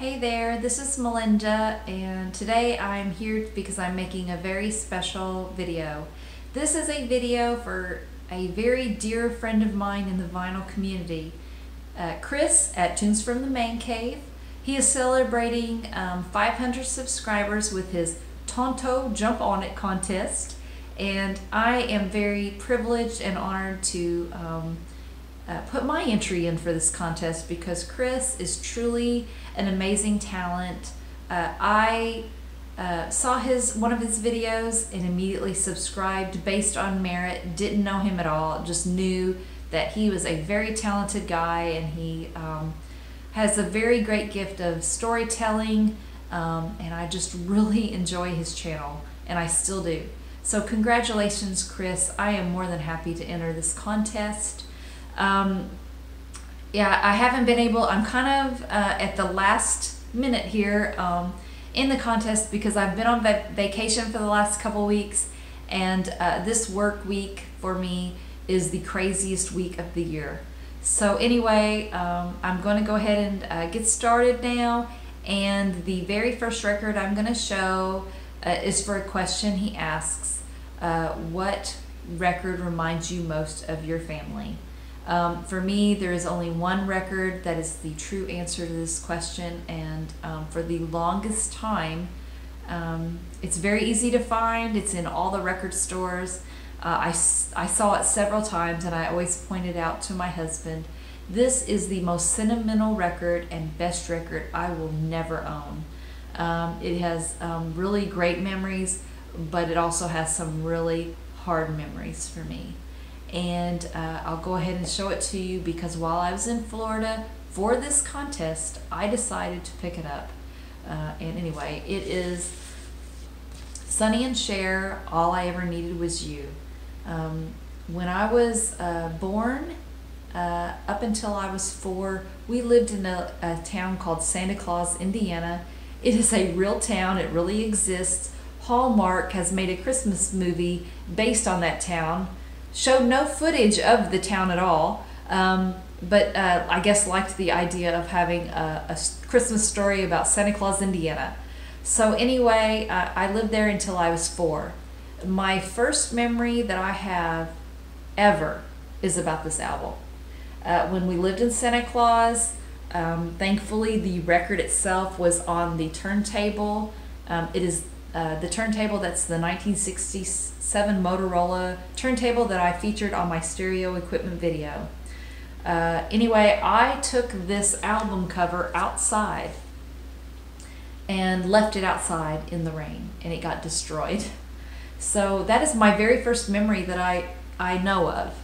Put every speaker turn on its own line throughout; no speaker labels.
Hey there, this is Melinda, and today I'm here because I'm making a very special video. This is a video for a very dear friend of mine in the vinyl community, uh, Chris at Tunes from the Man Cave. He is celebrating um, 500 subscribers with his Tonto Jump On It contest, and I am very privileged and honored to um, uh, put my entry in for this contest because Chris is truly an amazing talent. Uh, I uh, saw his one of his videos and immediately subscribed based on merit. Didn't know him at all, just knew that he was a very talented guy and he um, has a very great gift of storytelling. Um, and I just really enjoy his channel, and I still do. So, congratulations, Chris. I am more than happy to enter this contest. Um, yeah, I haven't been able, I'm kind of uh, at the last minute here um, in the contest because I've been on va vacation for the last couple weeks, and uh, this work week for me is the craziest week of the year. So, anyway, um, I'm going to go ahead and uh, get started now. And the very first record I'm going to show uh, is for a question he asks uh, What record reminds you most of your family? Um, for me, there is only one record that is the true answer to this question, and um, for the longest time, um, it's very easy to find. It's in all the record stores. Uh, I, I saw it several times, and I always pointed out to my husband, this is the most sentimental record and best record I will never own. Um, it has um, really great memories, but it also has some really hard memories for me and uh, I'll go ahead and show it to you because while I was in Florida for this contest, I decided to pick it up. Uh, and anyway, it is Sonny and Cher, All I Ever Needed Was You. Um, when I was uh, born, uh, up until I was four, we lived in a, a town called Santa Claus, Indiana. It is a real town, it really exists. Hallmark has made a Christmas movie based on that town showed no footage of the town at all, um, but uh, I guess liked the idea of having a, a, Christmas story about Santa Claus, Indiana. So, anyway, uh, I lived there until I was four. My first memory that I have ever is about this album. Uh, when we lived in Santa Claus, um, thankfully the record itself was on the turntable. Um, it is uh, the turntable that's the 1967 Motorola turntable that I featured on my stereo equipment video. Uh, anyway, I took this album cover outside and left it outside in the rain and it got destroyed. So that is my very first memory that I, I know of.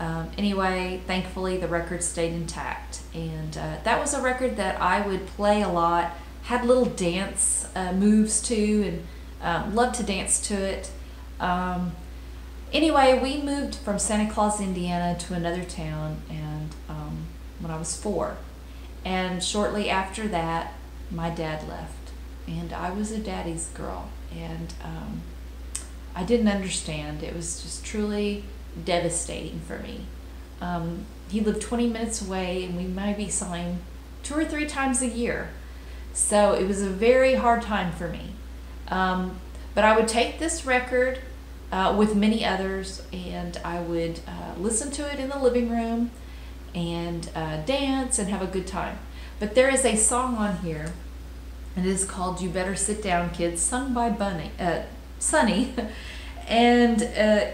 Um, anyway, thankfully the record stayed intact and uh, that was a record that I would play a lot had little dance uh, moves to, and um, loved to dance to it. Um, anyway, we moved from Santa Claus, Indiana, to another town, and um, when I was four, and shortly after that, my dad left, and I was a daddy's girl, and um, I didn't understand. It was just truly devastating for me. Um, he lived 20 minutes away, and we maybe saw him two or three times a year. So it was a very hard time for me. Um, but I would take this record uh, with many others and I would uh, listen to it in the living room and uh, dance and have a good time. But there is a song on here, and it is called You Better Sit Down Kids, sung by Bunny, uh, Sonny. and uh,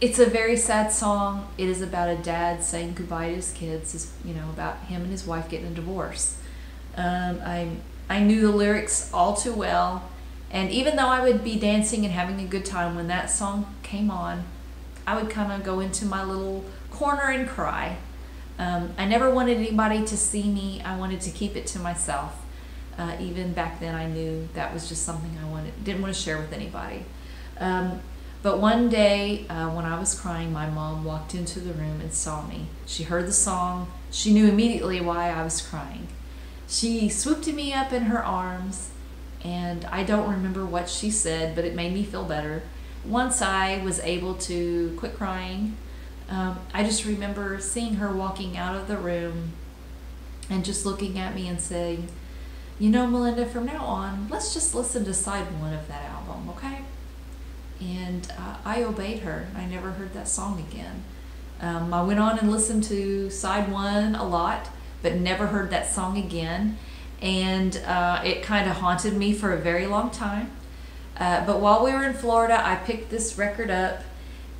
it's a very sad song. It is about a dad saying goodbye to his kids, it's, you know, about him and his wife getting a divorce. Um, I'm I knew the lyrics all too well. And even though I would be dancing and having a good time when that song came on, I would kind of go into my little corner and cry. Um, I never wanted anybody to see me. I wanted to keep it to myself. Uh, even back then, I knew that was just something I wanted, didn't want to share with anybody. Um, but one day, uh, when I was crying, my mom walked into the room and saw me. She heard the song. She knew immediately why I was crying. She swooped me up in her arms, and I don't remember what she said, but it made me feel better. Once I was able to quit crying, um, I just remember seeing her walking out of the room and just looking at me and saying, you know, Melinda, from now on, let's just listen to side one of that album, okay? And uh, I obeyed her. I never heard that song again. Um, I went on and listened to side one a lot, but never heard that song again. And uh, it kind of haunted me for a very long time. Uh, but while we were in Florida, I picked this record up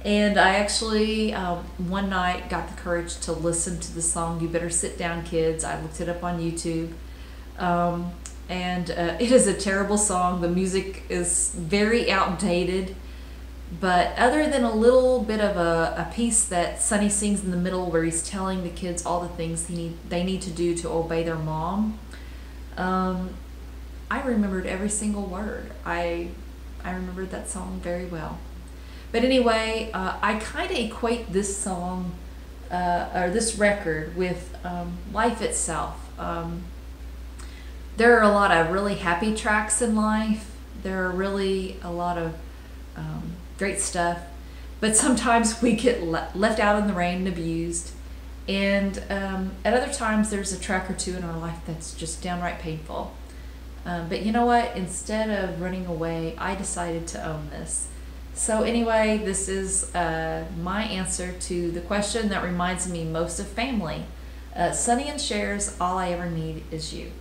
and I actually, um, one night, got the courage to listen to the song You Better Sit Down Kids. I looked it up on YouTube. Um, and uh, it is a terrible song. The music is very outdated. But other than a little bit of a, a piece that Sonny sings in the middle where he's telling the kids all the things he need, they need to do to obey their mom, um, I remembered every single word. I, I remembered that song very well. But anyway, uh, I kind of equate this song uh, or this record with um, life itself. Um, there are a lot of really happy tracks in life. There are really a lot of um, great stuff. But sometimes we get le- left out in the rain and abused. And um, at other times, there's a track or two in our life that's just downright painful. Um, but you know what? Instead of running away, I decided to own this. So, anyway, this is uh, my answer to the question that reminds me most of family. Uh, Sonny and Cher's, All I Ever Need Is You.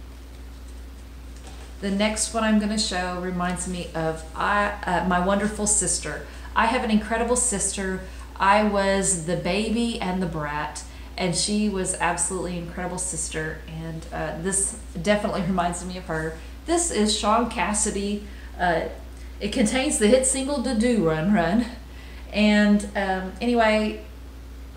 The next one I'm going to show reminds me of I, uh, my wonderful sister. I have an incredible sister. I was the baby and the brat, and she was absolutely incredible sister. And uh, this definitely reminds me of her. This is Shaun Cassidy. Uh, it contains the hit single "Da Doo Ron Ron," and um, anyway,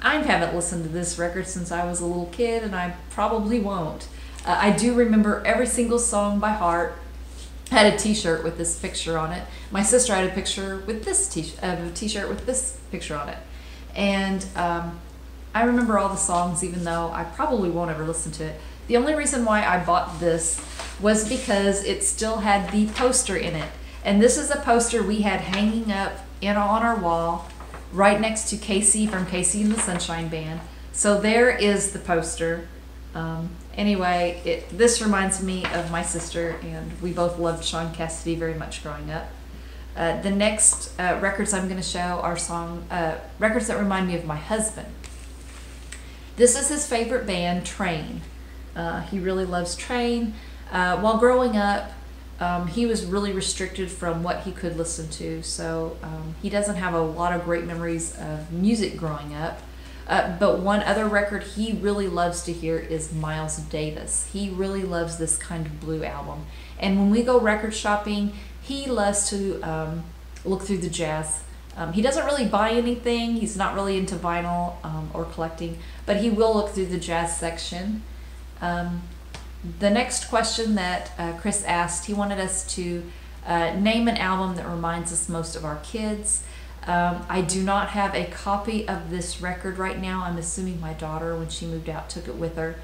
I haven't listened to this record since I was a little kid, and I probably won't. Uh, I do remember every single song by heart. I had a T-shirt with this picture on it. My sister had a picture with this t- uh, a T-shirt with this picture on it, and um, I remember all the songs, even though I probably won't ever listen to it. The only reason why I bought this was because it still had the poster in it, and this is a poster we had hanging up in on our wall, right next to KC from KC and the Sunshine Band. So there is the poster. Um, anyway, it, this reminds me of my sister, and we both loved Shaun Cassidy very much growing up. Uh, the next uh, records I'm going to show are song uh, records that remind me of my husband. This is his favorite band, Train. Uh, he really loves Train. Uh, while growing up, um, he was really restricted from what he could listen to, so um, he doesn't have a lot of great memories of music growing up. Uh, but one other record he really loves to hear is Miles Davis. He really loves this kind of blue album. And when we go record shopping, he loves to um, look through the jazz. Um, he doesn't really buy anything, he's not really into vinyl um, or collecting, but he will look through the jazz section. Um, the next question that uh, Chris asked, he wanted us to uh, name an album that reminds us most of our kids. Um, I do not have a copy of this record right now. I'm assuming my daughter, when she moved out, took it with her.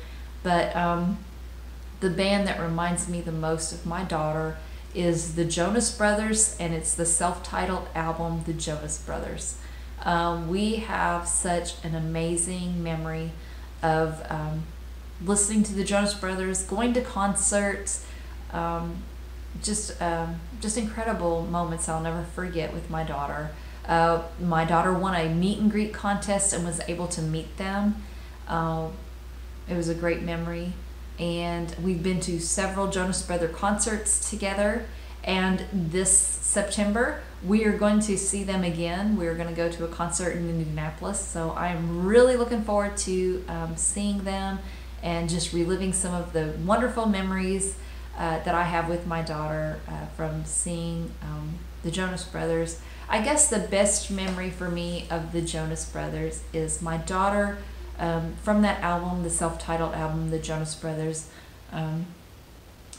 But um, the band that reminds me the most of my daughter is the Jonas Brothers, and it's the self titled album, The Jonas Brothers. Um, we have such an amazing memory of um, listening to the Jonas Brothers, going to concerts. Um, just um, just incredible moments I'll never forget with my daughter. Uh, my daughter won a meet and greet contest and was able to meet them. Uh, it was a great memory. And we've been to several Jonas Brother concerts together. And this September, we are going to see them again. We're going to go to a concert in Indianapolis. So I'm really looking forward to um, seeing them and just reliving some of the wonderful memories uh, that I have with my daughter uh, from seeing um, the Jonas Brothers. I guess the best memory for me of the Jonas Brothers is my daughter um, from that album, the self titled album, The Jonas Brothers. Um,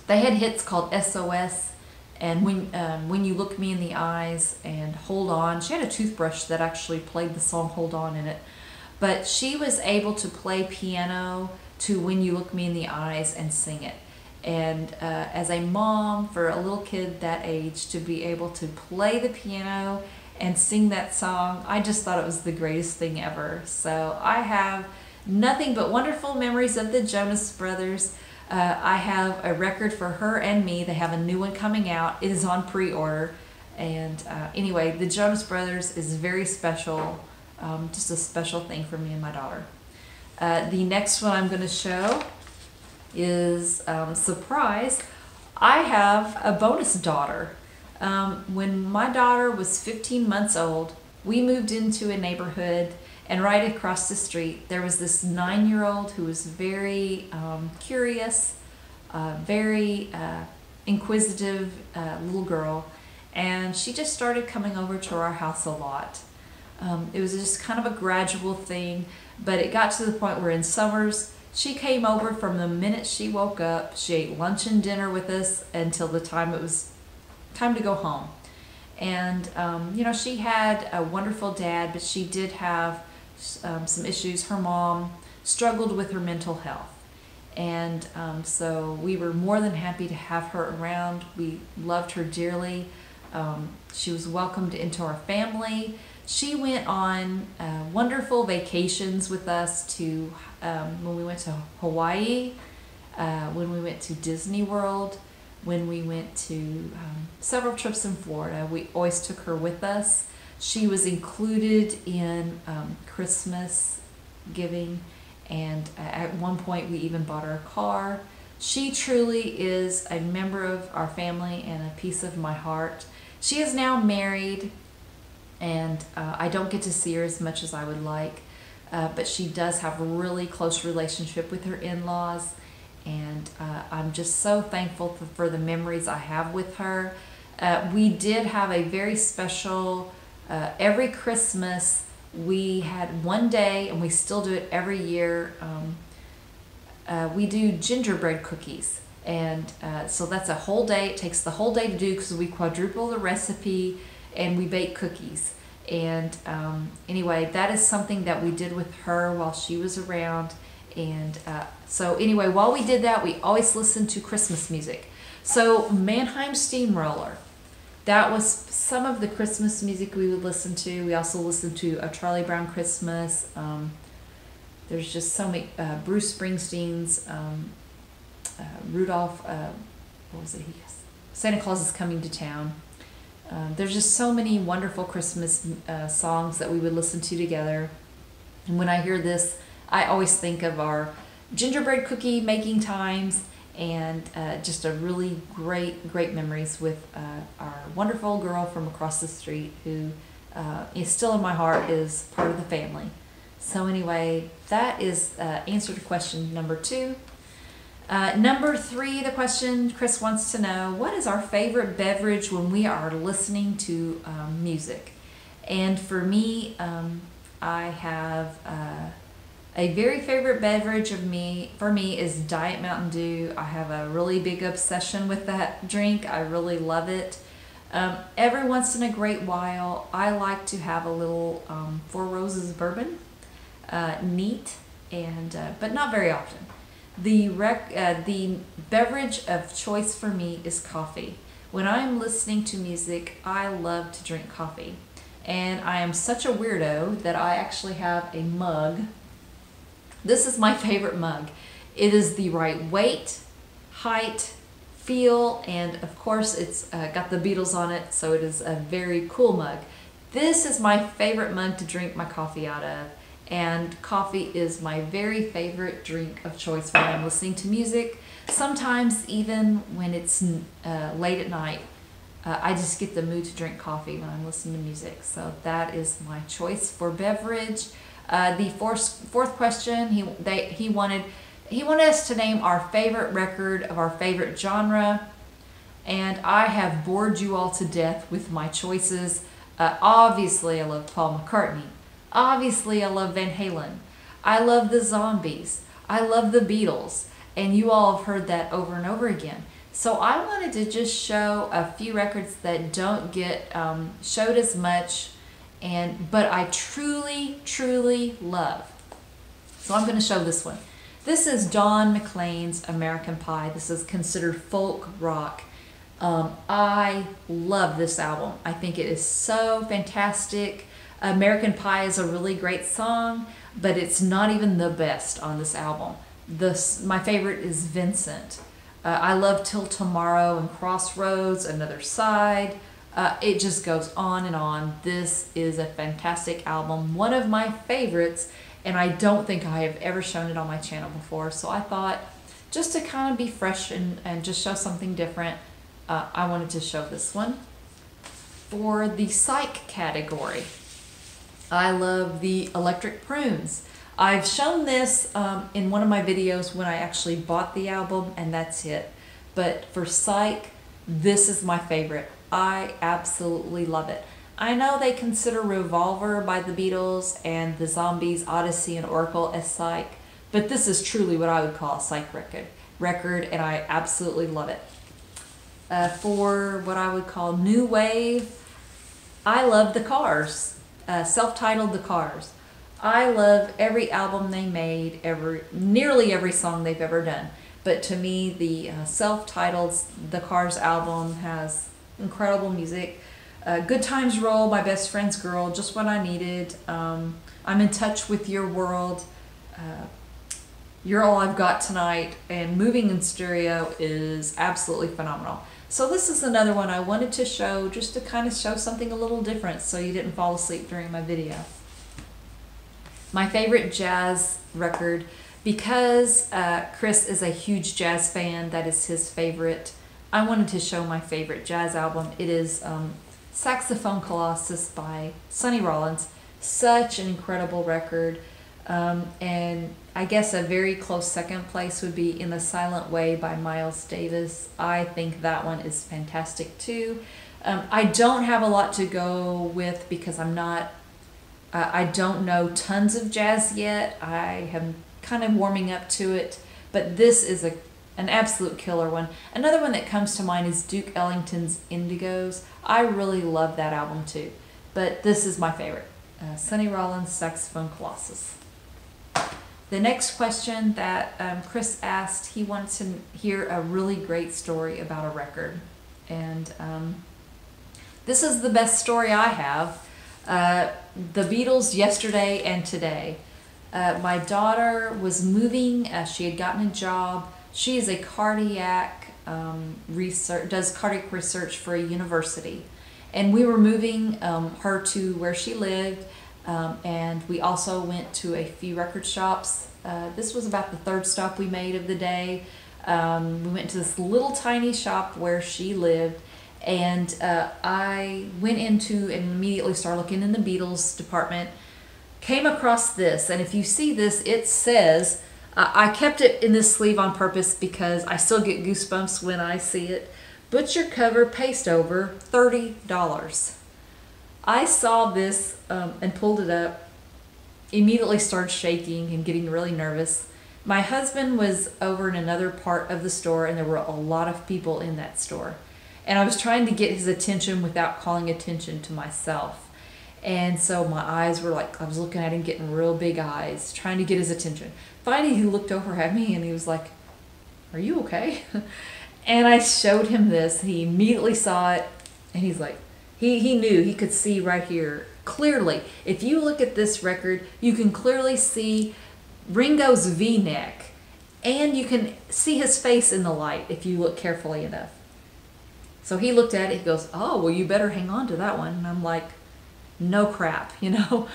they had hits called SOS and when um, when you look me in the eyes and hold on she had a toothbrush that actually played the song hold on in it but she was able to play piano to when you look me in the eyes and sing it and uh, as a mom for a little kid that age to be able to play the piano and sing that song i just thought it was the greatest thing ever so i have nothing but wonderful memories of the jonas brothers Uh, I have a record for her and me. They have a new one coming out. It is on pre-order. And uh, anyway, the Jonas Brothers is very special, um, just a special thing for me and my daughter. Uh, the next one I'm going to show is um, surprise. I have a bonus daughter. Um, when my daughter was 15 months old, we moved into a neighborhood, and right across the street, there was this nine year old who was very um, curious, uh, very uh, inquisitive uh, little girl, and she just started coming over to our house a lot. Um, it was just kind of a gradual thing, but it got to the point where in summers, she came over from the minute she woke up. She ate lunch and dinner with us until the time it was time to go home. And, um, you know, she had a wonderful dad, but she did have um, some issues. Her mom struggled with her mental health. And um, so we were more than happy to have her around. We loved her dearly. Um, she was welcomed into our family. She went on uh, wonderful vacations with us to um, when we went to Hawaii, uh, when we went to Disney World, when we went to um, several trips in Florida. We always took her with us. She was included in um, Christmas giving, and uh, at one point we even bought her a car. She truly is a member of our family and a piece of my heart. She is now married, and uh, I don't get to see her as much as I would like, uh, but she does have a really close relationship with her in-laws and uh, I'm just so thankful for, for, the memories I have with her. Uh, we did have a very special, uh, every Christmas, we had one day, and we still do it every year. Um, uh, we do gingerbread cookies. And uh, so that's a whole day. It takes the whole day to do because we quadruple the recipe and we bake cookies. And um, anyway, that is something that we did with her while she was around and uh, so anyway, while we did that, we always listened to Christmas music. So Mannheim Steamroller, that was some of the Christmas music we would listen to. We also listened to A Charlie Brown Christmas. Um, there's just so many, uh, Bruce Springsteen's um, uh, Rudolph, uh, what was it? Santa Claus is Coming to Town. Um, there's just so many wonderful Christmas uh, songs that we would listen to together. And when I hear this, I always think of our gingerbread cookie making times and uh, just a really great, great memories with uh, our wonderful girl from across the street who uh, is still in my heart, is part of the family. So anyway, that is uh, answer to question number two. Uh, number three, the question Chris wants to know, what is our favorite beverage when we are listening to um, music? And for me, um, I have a very favorite beverage of me for me is Diet Mountain Dew. I have a really big obsession with that drink. I really love it. Um, every once in a great while, I like to have a little um, Four Roses bourbon, uh, neat, and uh, but not very often. The rec uh, the beverage of choice for me is coffee. When I'm listening to music, I love to drink coffee, and I am such a weirdo that I actually have a mug this is my favorite mug. It is the right weight, height, feel, and of course it's uh, got the Beatles on it, so it is a very cool mug. This is my favorite mug to drink my coffee out of, and coffee is my very favorite drink of choice when I'm listening to music. Sometimes even when it's uh, late at night, uh, I just get the mood to drink coffee when I'm listening to music. So that is my choice for beverage. Uh, the fourth fourth question, he they he wanted he wanted us to name our favorite record of our favorite genre, and I have bored you all to death with my choices. Uh, obviously, I love Paul McCartney. Obviously, I love Van Halen. I love the Zombies. I love the Beatles, and you all have heard that over and over again. So I wanted to just show a few records that don't get um, showed as much and but I truly, truly love. So I'm going to show this one. This is Don McLean's American Pie. This is considered folk rock. Um, I love this album. I think it is so fantastic. American Pie is a really great song, but it's not even the best on this album. this my favorite is Vincent. Uh, I love Till Tomorrow and Crossroads, Another Side. Uh, it just goes on and on. This is a fantastic album, one of my favorites, and I don't think I have ever shown it on my channel before. So I thought, just to kind of be fresh and, and just show something different, uh, I wanted to show this one. For the psych category, I love the Electric Prunes. I've shown this um, in one of my videos when I actually bought the album, and that's it. But for Psych, this is my favorite. I absolutely love it. I know they consider Revolver by the Beatles and the Zombies, Odessey, and Oracle as Psych, but this is truly what I would call a Psych record, record and I absolutely love it. Uh, for what I would call New Wave, I love The Cars, uh, self-titled The Cars. I love every album they made, every nearly every song they've ever done. But to me, the uh, self-titled The Cars album has incredible music. Uh, Good Times Roll, My Best Friend's Girl, just what I needed. Um, I'm in touch with your world. Uh, you're all I've got tonight, and Moving in Stereo is absolutely phenomenal. So this is another one I wanted to show just to kind of show something a little different so you didn't fall asleep during my video my favorite jazz record because uh, Chris is a huge jazz fan. That is his favorite. I wanted to show my favorite jazz album. It is um, Saxophone Colossus by Sonny Rollins. Such an incredible record. Um, and I guess a very close second place would be In the Silent Way by Miles Davis. I think that one is fantastic too. Um, I don't have a lot to go with because I'm not uh, I don't know tons of jazz yet. I am kind of warming up to it, but this is a an absolute killer one. Another one that comes to mind is Duke Ellington's Indigos. I really love that album too, but this is my favorite. Uh, Sonny Rollins Saxophone Colossus. The next question that um, Chris asked, he wants to hear a really great story about a record. And um, this is the best story I have. Uh, the Beatles yesterday and today. Uh, my daughter was moving. Uh, she had gotten a job. She is a cardiac um, research, does cardiac research for a university. And we were moving um, her to where she lived. Um, and we also went to a few record shops. Uh, this was about the third stop we made of the day. Um, we went to this little tiny shop where she lived and uh, I went into and immediately started looking in the Beatles department. Came across this, and if you see this, it says uh, I kept it in this sleeve on purpose because I still get goosebumps when I see it. Butcher cover paste over thirty dollars. I saw this um, and pulled it up. Immediately started shaking and getting really nervous. My husband was over in another part of the store, and there were a lot of people in that store and I was trying to get his attention without calling attention to myself. And so my eyes were like, I was looking at him getting real big eyes, trying to get his attention. Finally, he looked over at me and he was like, Are you okay? and I showed him this. He immediately saw it and he's like, he, he knew, he could see right here clearly. If you look at this record, you can clearly see Ringo's v neck and you can see his face in the light if you look carefully enough. So he looked at it, he goes, Oh, well, you better hang on to that one. And I'm like, No crap, you know?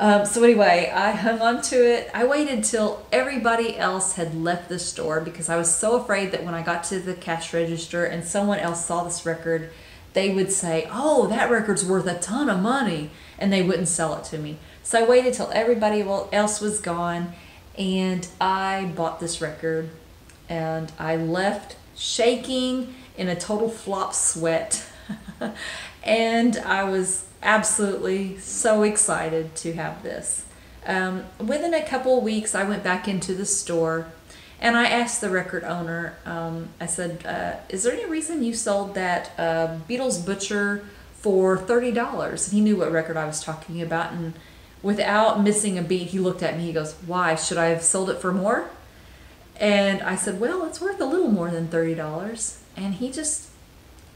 Um, so anyway, I hung on to it. I waited till everybody else had left the store because I was so afraid that when I got to the cash register and someone else saw this record, they would say, Oh, that record's worth a ton of money. And they wouldn't sell it to me. So I waited till everybody else was gone and I bought this record and I left shaking in a total flop sweat. and I was absolutely so excited to have this. Um, within a couple weeks, I went back into the store and I asked the record owner, um, I said, uh, Is there any reason you sold that uh, Beatles Butcher for $30? And he knew what record I was talking about. And without missing a beat, he looked at me. He goes, Why? Should I have sold it for more? And I said, Well, it's worth a little more than $30. And he just,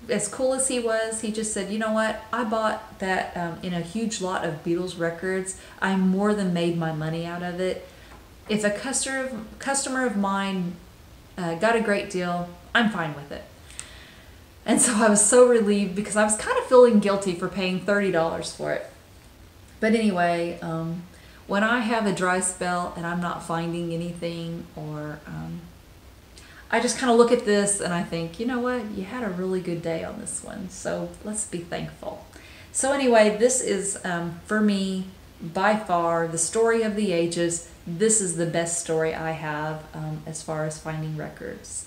as cool as he was, he just said, you know what? I bought that um, in a huge lot of Beatles records. I more than made my money out of it. if a customer of, customer of mine uh, got a great deal, I'm fine with it. And so I was so relieved because I was kind of feeling guilty for paying $30 for it. But anyway, um, when I have a dry spell and I'm not finding anything or um, I just kind of look at this and I think, you know what, you had a really good day on this one. So let's be thankful. So anyway, this is um, for me by far the story of the ages. This is the best story I have um, as far as finding records.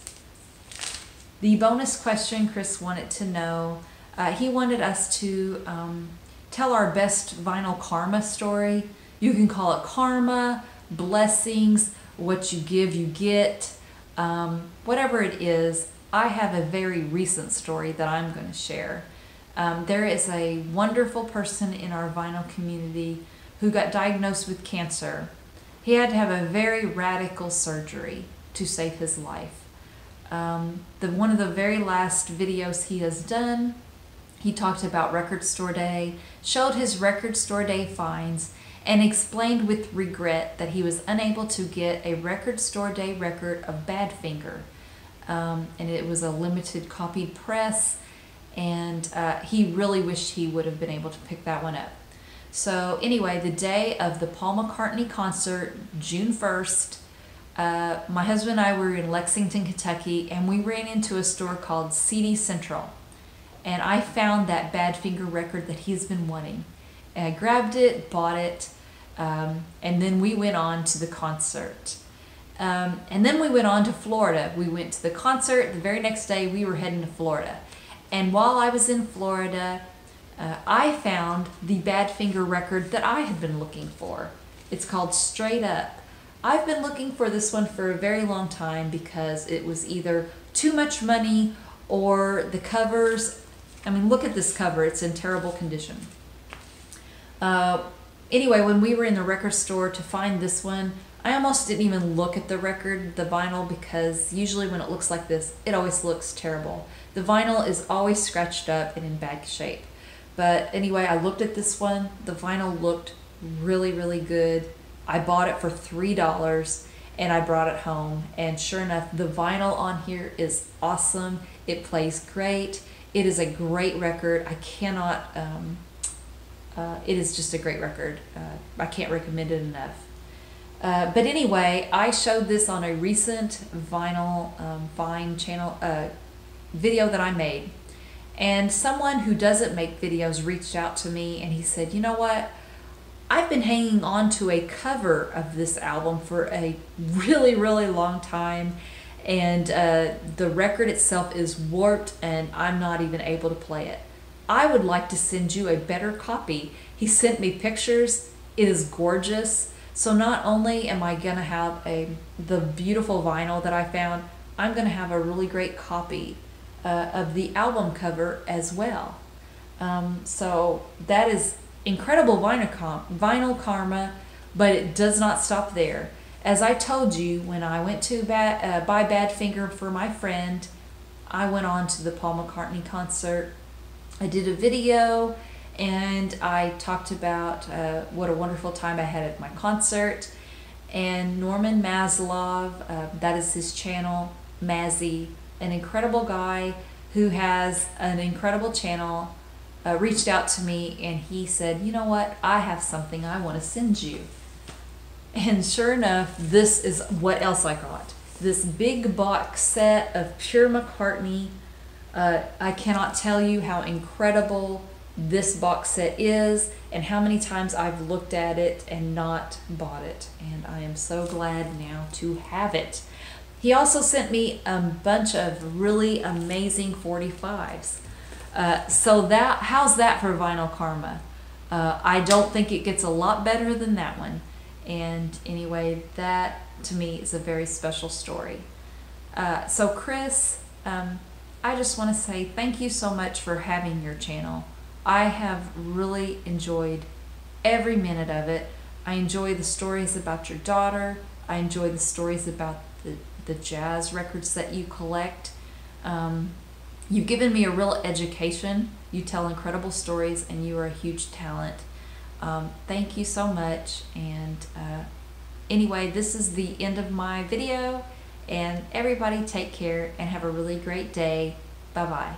The bonus question Chris wanted to know, uh, he wanted us to um, tell our best vinyl karma story. You can call it karma, blessings, what you give, you get, um, whatever it is. I have a very recent story that I'm going to share. Um, there is a wonderful person in our vinyl community who got diagnosed with cancer. He had to have a very radical surgery to save his life. Um, the one of the very last videos he has done, he talked about record store day, showed his record store day finds, and explained with regret that he was unable to get a record store day record of Badfinger. Um, and it was a limited copied press, and uh, he really wished he would have been able to pick that one up. So, anyway, the day of the Paul McCartney concert, June 1st, uh, my husband and I were in Lexington, Kentucky, and we ran into a store called CD Central. And I found that Badfinger record that he's been wanting. And I grabbed it, bought it, um, and then we went on to the concert. Um, and then we went on to Florida. We went to the concert. The very next day, we were heading to Florida. And while I was in Florida, uh, I found the Badfinger record that I had been looking for. It's called Straight Up. I've been looking for this one for a very long time because it was either too much money or the covers. I mean, look at this cover, it's in terrible condition. Uh, anyway, when we were in the record store to find this one, I almost didn't even look at the record, the vinyl, because usually when it looks like this, it always looks terrible. The vinyl is always scratched up and in bad shape. But anyway, I looked at this one. The vinyl looked really, really good. I bought it for $3 and I brought it home. And sure enough, the vinyl on here is awesome. It plays great. It is a great record. I cannot, um, uh, it is just a great record. Uh, I can't recommend it enough. Uh, but anyway, I showed this on a recent vinyl um, Vine channel uh, video that I made. And someone who doesn't make videos reached out to me and he said, you know what? I've been hanging on to a cover of this album for a really, really long time. And uh, the record itself is warped, and I'm not even able to play it. I would like to send you a better copy. He sent me pictures. It is gorgeous. So not only am I gonna have a the beautiful vinyl that I found, I'm gonna have a really great copy uh, of the album cover as well. Um, so that is incredible vinyl, vinyl karma, but it does not stop there. As I told you, when I went to uh, buy Badfinger for my friend, I went on to the Paul McCartney concert. I did a video and I talked about uh, what a wonderful time I had at my concert. And Norman Maslov, uh, that is his channel, Mazzy, an incredible guy who has an incredible channel uh, reached out to me and he said, You know what? I have something I want to send you. And sure enough, this is what else I got this big box set of pure McCartney. Uh, I cannot tell you how incredible this box set is and how many times I've looked at it and not bought it. And I am so glad now to have it. He also sent me a bunch of really amazing 45s. Uh, so that how's that for vinyl karma? Uh, I don't think it gets a lot better than that one. And anyway, that to me is a very special story. Uh, so Chris, um, I just want to say thank you so much for having your channel. I have really enjoyed every minute of it. I enjoy the stories about your daughter. I enjoy the stories about the, the jazz records that you collect. Um, You've given me a real education. You tell incredible stories, and you are a huge talent. Um, thank you so much, and uh, anyway, this is the end of my video, and everybody take care and have a really great day. Bye bye.